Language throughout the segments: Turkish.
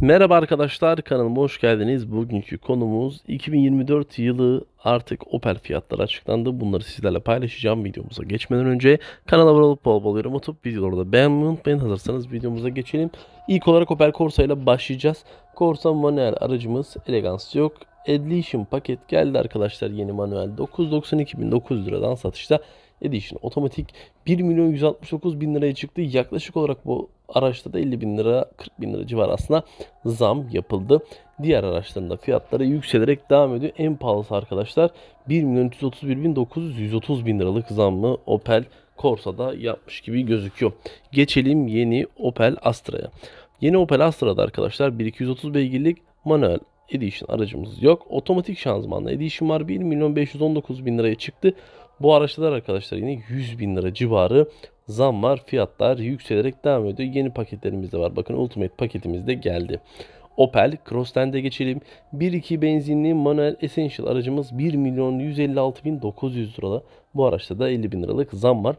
Merhaba arkadaşlar kanalıma hoş geldiniz. Bugünkü konumuz 2024 yılı artık Opel fiyatları açıklandı. Bunları sizlerle paylaşacağım videomuza geçmeden önce kanala abone olup bol bol yorum atıp videoları da beğenmeyi unutmayın. Hazırsanız videomuza geçelim. İlk olarak Opel Corsa ile başlayacağız. Corsa manuel aracımız Elegans yok. Edition paket geldi arkadaşlar yeni manuel 992.900 liradan satışta. Edition otomatik 1 milyon 169 bin liraya çıktı. Yaklaşık olarak bu araçta da 50 bin lira 40 bin lira civarı aslında zam yapıldı. Diğer araçların da fiyatları yükselerek devam ediyor. En pahalısı arkadaşlar 1 milyon 331 bin 900 130 bin liralık zammı Opel Corsa'da yapmış gibi gözüküyor. Geçelim yeni Opel Astra'ya. Yeni Opel Astra'da arkadaşlar 1230 beygirlik manuel Edition aracımız yok. Otomatik şanzımanlı Edition var. 1 milyon 519 bin liraya çıktı. Bu araçta da arkadaşlar yine 100 bin lira civarı zam var. Fiyatlar yükselerek devam ediyor. Yeni paketlerimiz de var. Bakın Ultimate paketimiz de geldi. Opel Cross'ten de geçelim. 1.2 benzinli manuel Essential aracımız 1 milyon 156 bin 900 lirada. Bu araçta da 50 bin liralık zam var.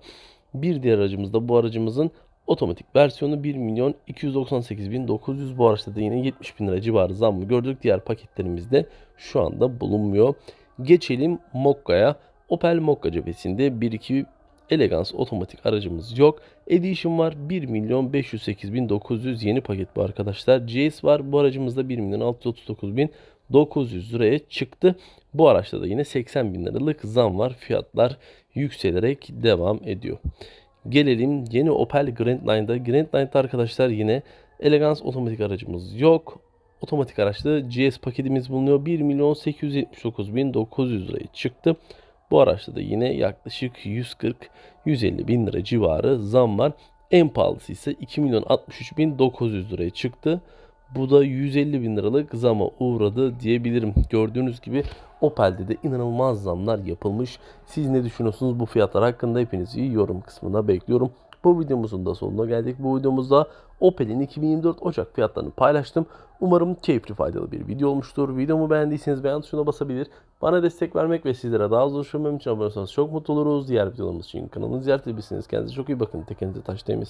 Bir diğer aracımız da bu aracımızın otomatik versiyonu 1 milyon 298 bin 900. Bu araçta da yine 70 bin lira civarı zammı gördük. Diğer paketlerimizde şu anda bulunmuyor. Geçelim Mokka'ya. Opel Mokka cephesinde 1-2 Elegans otomatik aracımız yok. Edition var 1 milyon 508 bin 900 yeni paket bu arkadaşlar. GS var bu aracımızda 1 milyon 639 bin 900 liraya çıktı. Bu araçta da yine 80 bin liralık zam var. Fiyatlar yükselerek devam ediyor. Gelelim yeni Opel Grand Line'da. Grand Line'da arkadaşlar yine Elegans otomatik aracımız yok. Otomatik araçta GS paketimiz bulunuyor. 1 milyon 879 bin 900 liraya çıktı. Bu araçta da yine yaklaşık 140-150 bin lira civarı zam var. En pahalısı ise 2 milyon 63 bin 900 liraya çıktı. Bu da 150 bin liralık zama uğradı diyebilirim. Gördüğünüz gibi Opel'de de inanılmaz zamlar yapılmış. Siz ne düşünüyorsunuz bu fiyatlar hakkında hepinizi yorum kısmına bekliyorum. Bu videomuzun da sonuna geldik. Bu videomuzda Opel'in 2024 Ocak fiyatlarını paylaştım. Umarım keyifli faydalı bir video olmuştur. Videomu beğendiyseniz beğen tuşuna basabilir. Bana destek vermek ve sizlere daha hızlı ulaşabilmem için abone olursanız çok mutlu oluruz. Diğer videolarımız için kanalımızı ziyaret edebilirsiniz. Kendinize çok iyi bakın. Tekenize taş değmesin.